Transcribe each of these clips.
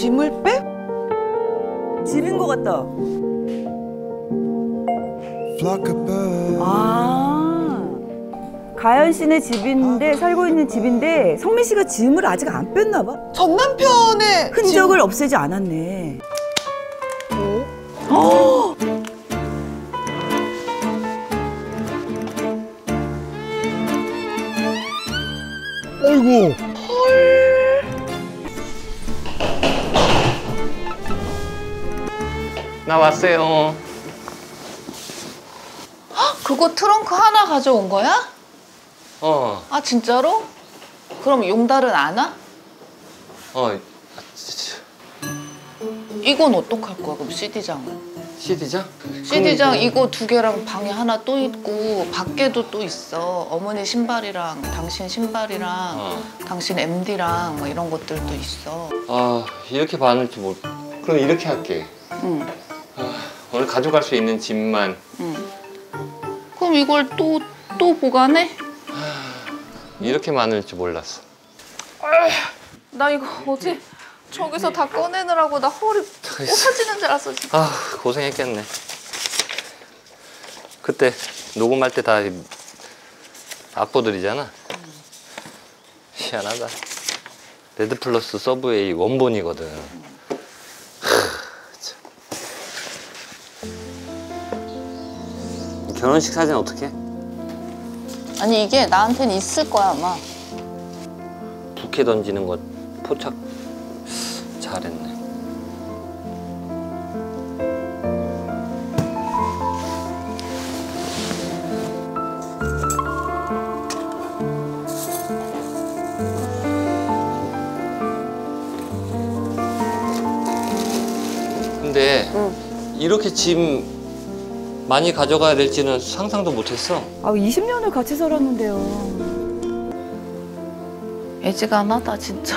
짐을 빼? 집인 것 같다. 아. 가연 씨네 집인데 살고 있는 집인데 성민 씨가 짐을 아직 안 뺐나 봐. 전 남편의 흔적을 없애지 않았네. 어이구. 나 왔어요. 그거 트렁크 하나 가져온 거야? 어, 아 진짜로? 그럼 용달은 안 와? 어, 치- 이건 어떡할 거야 그럼 CD장은? CD장? CD장 이거 두 개랑 방에 하나 또 있고 밖에도 또 있어 어머니 신발이랑 당신 신발이랑 어. 당신 MD랑 뭐 이런 것들도 있어 아, 이렇게 많을지 못. 그럼 이렇게 할게. 응. 아, 오늘 가져갈 수 있는 짐만. 그럼 이걸 또 또 보관해? 이렇게 많을지 몰랐어. 나 이거 어제 저기서 다 꺼내느라고 나 허리 쏟아지는 줄 알았어 진짜. 아, 고생했겠네. 그때 녹음할 때 다 악보들이잖아. 희한하다. 레드 플러스 서브웨이 원본이거든. 결혼식 사진 어떻게? 아니 이게 나한테는 있을 거야 아마 부케 던지는 거 포착 잘했네. 근데 이렇게 짐 많이 가져가야 될지는 상상도 못했어. 아, 20년을 같이 살았는데요. 애지간하다 진짜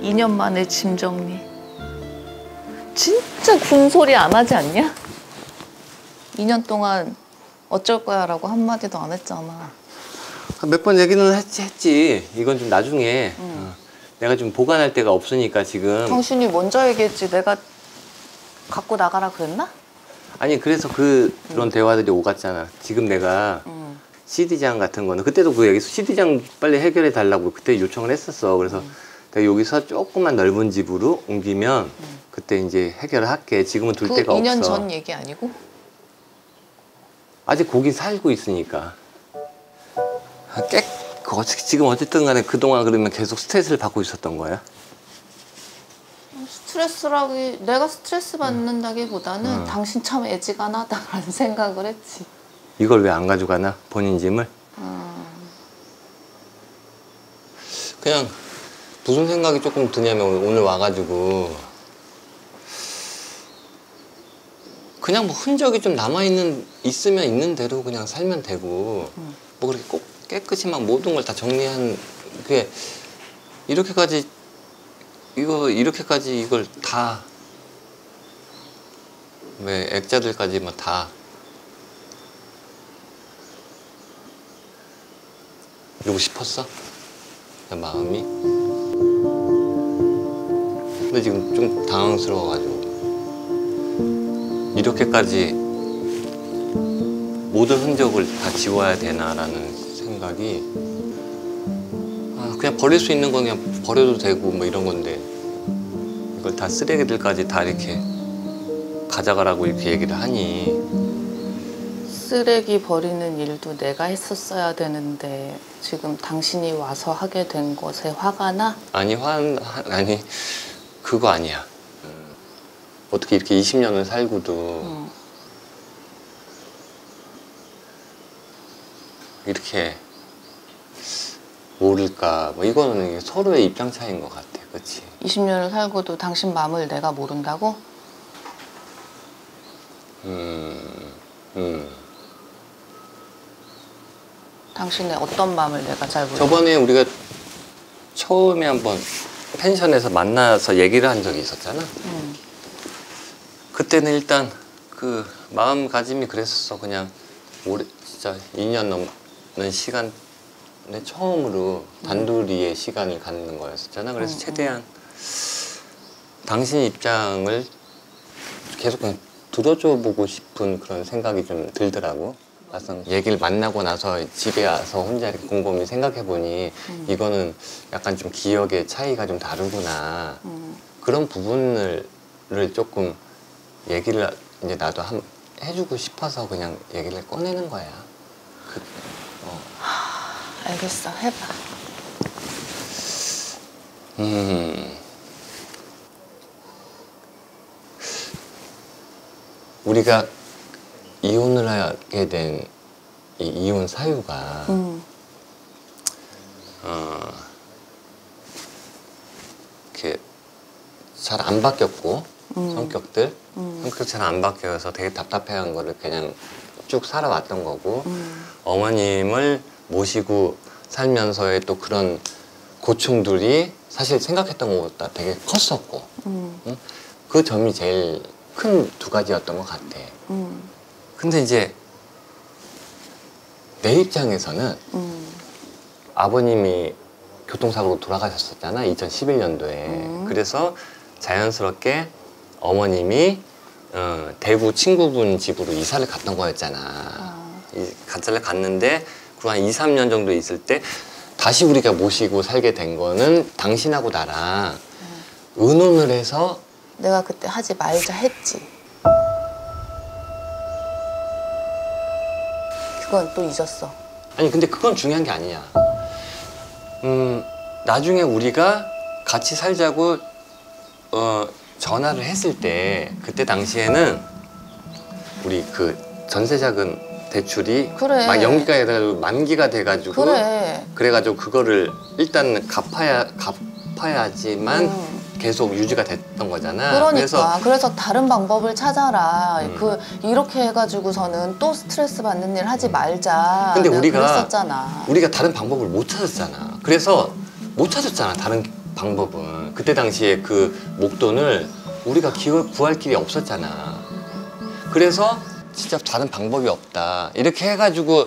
2년 만에 짐 정리 진짜 군소리 안 하지 않냐? 2년 동안 어쩔 거야 라고 한마디도 안 했잖아 몇 번 얘기는 했지, 했지. 이건 좀 나중에 어, 내가 좀 보관할 데가 없으니까 지금 당신이 먼저 얘기했지 내가 갖고 나가라 그랬나? 아니 그래서 그 그런 대화들이 오갔잖아. 지금 내가 응. CD장 같은 거는 그때도 그 얘기 CD장 빨리 해결해 달라고 그때 요청을 했었어. 그래서 내가 여기서 조금만 넓은 집으로 옮기면 그때 이제 해결을 할게. 지금은 둘 그 데가 2년 없어. 전 얘기 아니고? 아직 거기 살고 있으니까. 아, 깨 지금 어쨌든 간에 그동안 그러면 계속 스트레스를 받고 있었던 거야. 스트레스라기 내가 스트레스 받는다기보다는 음. 당신 참 애지간하다라는 생각을 했지 이걸 왜 안 가져가나? 본인 짐을? 그냥 무슨 생각이 조금 드냐면 오늘 와가지고 그냥 뭐 흔적이 좀 남아 있는 있으면 있는 대로 그냥 살면 되고 뭐 그렇게 꼭 깨끗이 막 모든 걸 다 정리한 그게 이렇게까지 이거 이렇게까지 이걸 다 왜 액자들까지 뭐다 이러고 싶었어? 내 마음이? 근데 지금 좀 당황스러워가지고 이렇게까지 모든 흔적을 다 지워야 되나라는 생각이 아, 그냥 버릴 수 있는 건 그냥 버려도 되고 뭐 이런 건데 이걸 다 쓰레기들까지 다 이렇게 가져가라고 이렇게 얘기를 하니 쓰레기 버리는 일도 내가 했었어야 되는데 지금 당신이 와서 하게 된 것에 화가 나? 아니 환 한- 아니 그거 아니야. 음, 어떻게 이렇게 20년을 살고도 응. 이렇게 모를까? 뭐 이거는 서로의 입장 차이인 것 같아, 그렇지? 20년을 살고도 당신 마음을 내가 모른다고? 음, 음. 당신의 어떤 마음을 내가 잘 모르 저번에 우리가 처음에 한번 펜션에서 만나서 얘기를 한 적이 있었잖아. 응. 그때는 일단 그 마음가짐이 그랬었어. 그냥 오래 진짜 2년 넘는 시간 에 처음으로 단둘이의 시간을 갖는 거였었잖아. 그래서 음, 최대한 당신 입장을 계속 그냥 들어줘 보고 싶은 그런 생각이 좀 들더라고. 막상 얘기를 만나고 나서 집에 와서 혼자 이렇게 곰곰이 생각해 보니 이거는 약간 좀 기억의 차이가 좀 다르구나. 음. 그런 부분을 를 조금 얘기를 이제 나도 한 해주고 싶어서 그냥 얘기를 꺼내는 거야. 그, 어. 알겠어 해봐 음. 우리가 이혼을 하게 된 이 이혼 사유가 음. 어, 이렇게 잘 안 바뀌었고 음. 성격들 음. 성격 잘 안 바뀌어서 되게 답답해한 거를 그냥 쭉 살아왔던 거고 음. 어머님을 모시고 살면서의 또 그런 고충들이 사실 생각했던 것보다 되게 컸었고 음. 응? 그 점이 제일 큰 두 가지였던 것 같아. 음. 근데 이제 내 입장에서는 음. 아버님이 교통사고로 돌아가셨었잖아 2011년도에 음. 그래서 자연스럽게 어머님이 어, 대구 친구분 집으로 이사를 갔던 거였잖아 아. 이 가짜를 갔는데 그리고 한 2, 3년 정도 있을 때 다시 우리가 모시고 살게 된 거는 당신하고 나랑 의논을 해서 내가 그때 하지 말자 했지 그건 또 잊었어 아니 근데 그건 중요한 게 아니야. 음 나중에 우리가 같이 살자고 어 전화를 했을 때 그때 당시에는 우리 그 전세자금 대출이 그래. 막 연기가 돼가지고 만기가 돼가지고 그래 그래가지고 그거를 일단 갚아야 갚아야지만 음. 계속 유지가 됐던 거잖아. 그러니까 그래서 그래서, 다른 방법을 찾아라. 음. 그 이렇게 해가지고서는 또 스트레스 받는 일 하지 말자. 근데 우리가- 그랬었잖아. 우리가 다른 방법을 못 찾았잖아. 그래서 못 찾았잖아. 다른 방법은 그때 당시에 그 목돈을 우리가 기어 구할 길이 없었잖아. 그래서 진짜 다른 방법이 없다. 이렇게 해가지고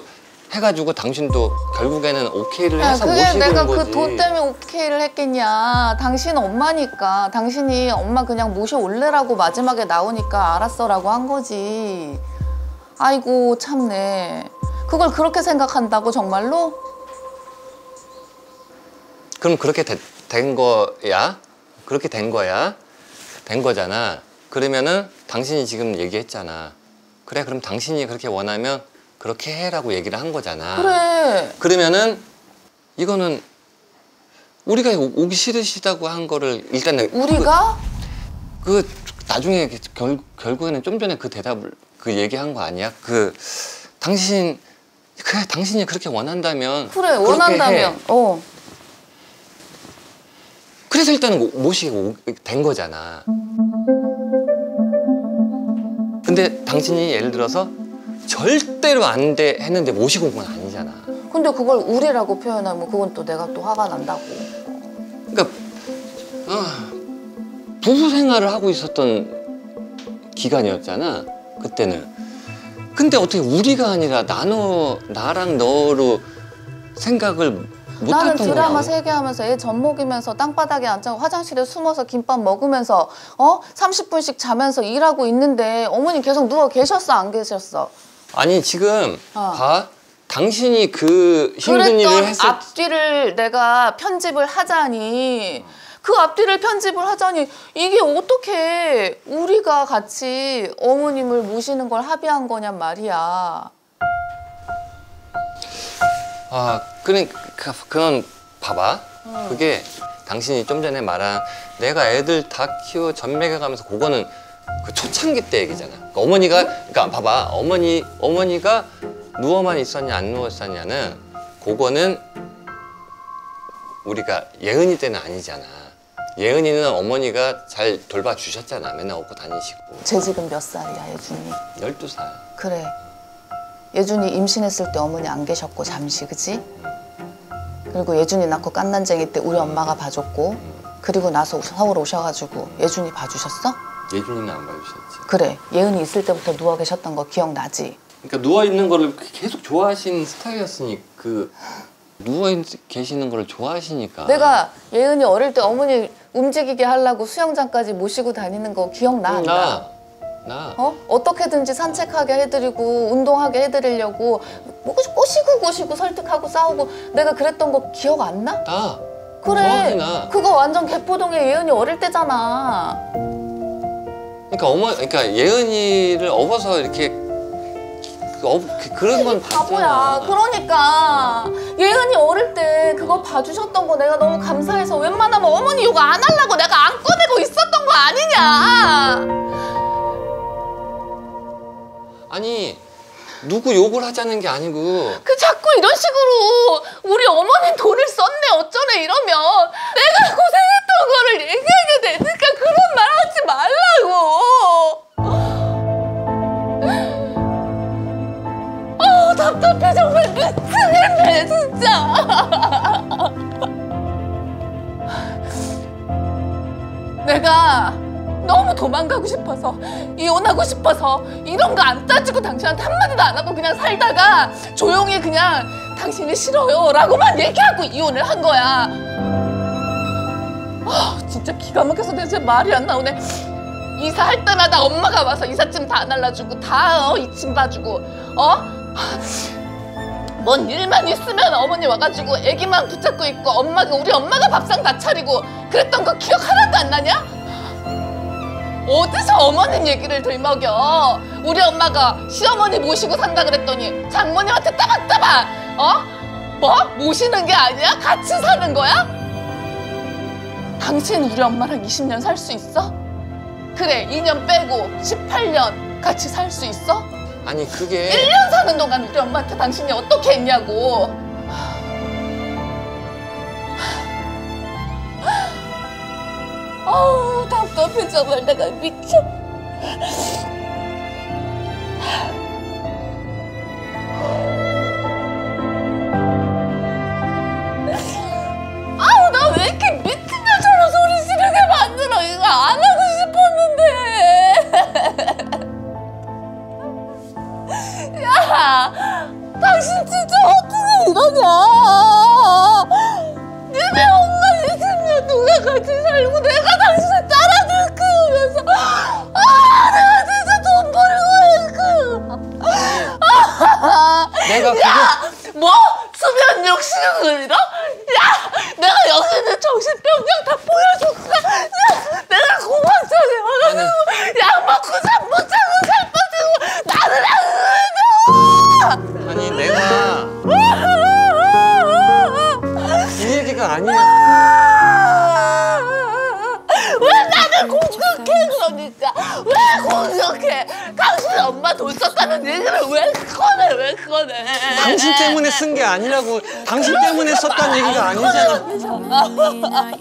해가지고 당신도 결국에는 오케이를 야, 해서 그게 모시고 내가. 그 돈 때문에 오케이를 했겠냐. 당신 엄마니까. 당신이 엄마 그냥 모셔올래라고 마지막에 나오니까 알았어라고 한 거지. 아이고, 참네. 그걸 그렇게 생각한다고 정말로? 그럼 그렇게 되- 된 거야? 그렇게 된 거야? 된 거잖아. 그러면은 당신이 지금 얘기했잖아. 그래, 그럼 당신이 그렇게 원하면 그렇게 해라고 얘기를 한 거잖아. 그래. 그러면은 이거는 우리가 오- 오기 싫으시다고 한 거를 일단은 우리가? 그, 그 나중에 결, 결국에는 좀 전에 그 대답을 그 얘기한 거 아니야? 그 당신 그래 당신이 그렇게 원한다면 그래, 그렇게 원한다면. 해. 어. 그래서 일단은 모- 모시고 오- 된 거잖아. 근데 당신이 예를 들어서 절대로 안 돼 했는데 모시고 온 건 아니잖아. 근데 그걸 우리라고 표현하면 그건 또 내가 또 화가 난다고. 그러니까 아, 부부 생활을 하고 있었던 기간이었잖아 그때는 근데 어떻게 우리가 아니라 나너 나랑 너로 생각을 못 나는 드라마 세 개 하면서 애 젖 먹이면서 땅바닥에 앉아 화장실에 숨어서 김밥 먹으면서 어 30분씩 자면서 일하고 있는데 어머니 계속 누워 계셨어 안 계셨어? 아니 지금 어. 봐 당신이 그 힘든 일을 했을 앞뒤를 내가 편집을 하자니 그 앞뒤를 편집을 하자니 이게 어떻게 우리가 같이 어머님을 모시는 걸 합의한 거냔 말이야. 아 그러니까 그건 봐봐. 그게 당신이 좀 전에 말한 내가 애들 다 키워 전맥해가면서 그거는 그 초창기 때 얘기잖아. 그러니까 어머니가 그러니까 봐봐. 어머니 어머니가 누워만 있었냐 안 누웠었냐는 그거는 우리가 예은이 때는 아니잖아. 예은이는 어머니가 잘 돌봐주셨잖아. 맨날 업고 다니시고. 쟤 지금 몇 살이야 예준이? 12살. 그래. 예준이 임신했을 때 어머니 안 계셨고 잠시 그지? 그리고 예준이 낳고 깐난쟁이 때 우리 엄마가 봐줬고 그리고 나서 서울 오셔가지고 예준이 봐주셨어? 예준이는 안 봐주셨지 그래. 예은이 있을 때부터 누워 계셨던 거 기억나지? 그러니까 누워 있는 거를 계속 좋아하시는 스타일이었으니 그 누워 있- 계시는 걸 좋아하시니까 내가 예은이 어릴 때 어머니 움직이게 하려고 수영장까지 모시고 다니는 거 기억나? 안 나? 나, 나. 어? 어떻게든지 산책하게 해드리고 운동하게 해드리려고 뭐 꼬시고 꼬시고 설득하고 싸우고 내가 그랬던 거 기억 안 나? 나. 그래 정확히 나. 그거 완전 개포동의 예은이 어릴 때잖아 그러니까 어머, 그러니까 예은이를 업어서 이렇게 그 업, 그- 그런 건 바보야. 그러니까 예은이 어릴 때 그거 봐주셨던 거 내가 너무 감사해서 웬만하면 어머니 욕 안 하려고 내가 안 꺼내고 있었던 거 아니냐 아니 누구 욕을 하자는 게 아니고. 그 자꾸 이런 식으로 우리 어머니 돈을 썼네 어쩌네 이러면 내가 고생했던 거를 얘기하게 되니까 그런 말 하지 말라고. 아 답답해 정말 미치겠네 진짜. 내가 너무 도망가고 싶어서 이혼하고 싶어서 이런 거 안 따지고 당신한테 한마디도 안 하고 그냥 살다가 조용히 그냥 당신이 싫어요 라고만 얘기하고 이혼을 한 거야 아 진짜 기가 막혀서 진짜 말이 안 나오네 이사할 때마다 엄마가 와서 이삿짐 다 날라주고 다 어, 이침 봐주고 어? 뭔 일만 있으면 어머니 와가지고 애기만 붙잡고 있고 엄마가 우리 엄마가 밥상 다 차리고 그랬던 거 기억 하나도 안 나냐? 어디서 어머님 얘기를 들먹여? 우리 엄마가 시어머니 모시고 산다 그랬더니 장모님한테 따박따박 어? 뭐? 모시는 게 아니야? 같이 사는 거야? 당신 우리 엄마랑 20년 살 수 있어? 그래 2년 빼고 18년 같이 살 수 있어? 아니 그게 1년 사는 동안 우리 엄마한테 당신이 어떻게 했냐고. 아우 답답해 정말 내가 미쳐. 아우 나 왜 이렇게 미친 여자로 소리 지르게 만들어 이거 안 하고 싶었는데. 야, 당신 진짜 어떻게 이러냐? 니네 엄마 20년 누가 같이 살고 내가 당 내가 야, 뭐? 수면 잃어? 야, 내가 여기 있는 정신병장 다 보여줬어. 야, 내가 와가지고 약 먹고 잠못 자고 살 빠지고 나는 안 그러냐? 아니 내가 이 얘기가 아니야. 왜 나를 공격해 그러니까 왜 공격해 엄마 돈 썼다는 얘기를 왜 꺼내 왜 꺼내 당신 때문에 쓴 게 아니라고. 당신 때문에 썼다는 얘기가 아니잖아. 아,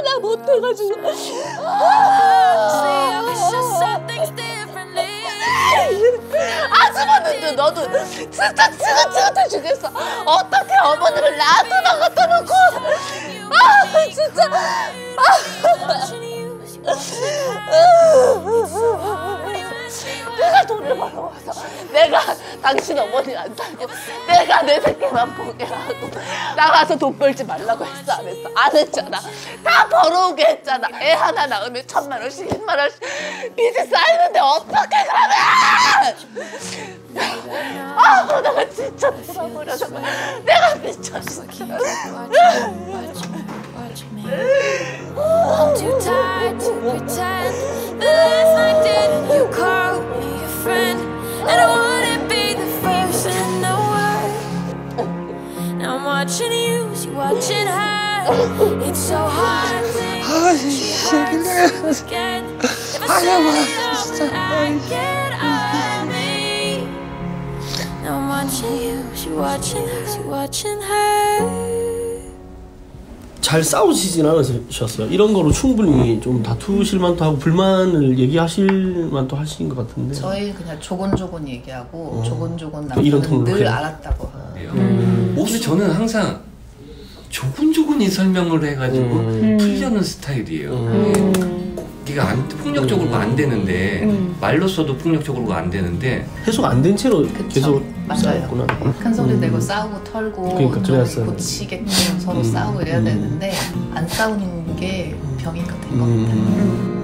나 못해가지고. 아줌마는데 너도 진짜 지긋지긋해 죽겠어. 어떻게 어머니를 나한테 당신 어머니 안 살고 내가 내 새끼만 보게 하고 나가서 돈 벌지 말라고 했어 안 했어? 안 했잖아. 다 벌어오게 했잖아. 애 하나 낳으면 천만 원씩 일만 원씩. 빚이 쌓이는데 어떻게 그러면 아 내가 진짜 정말 내가 미쳤어. I'm too tired to pretend. That last night didn't you call me your friend. And I watching you, you watching her. It's so hard to she hurts again. If I say it out, I get on me. Now I'm watching you, she watching her, she watching her. 잘 싸우시진 않으셨어요. 이런 거로 충분히 좀 다투실 만도 하고 불만을 얘기하실 만도 하신 것 같은데. 저희 그냥 조곤조곤 얘기하고 조곤조곤 이런 남편은 늘 그냥. 알았다고 그래요. 근데 저는 항상 조곤조곤히 설명을 해가지고 음. 풀려는 스타일이에요. 예. 이게 안, 폭력적으로가 안 되는데 말로써도 폭력적으로가 안 되는데 해소가 안된 채로 그쵸. 계속 맞아요. 싸웠구나. 큰 소리 내고 싸우고 털고 음. 그러니까 좀 그래야죠. 고치게끔 서로 음. 싸우고 이래야 음. 되는데 안 싸우는 게 병인 것 같아요. 음.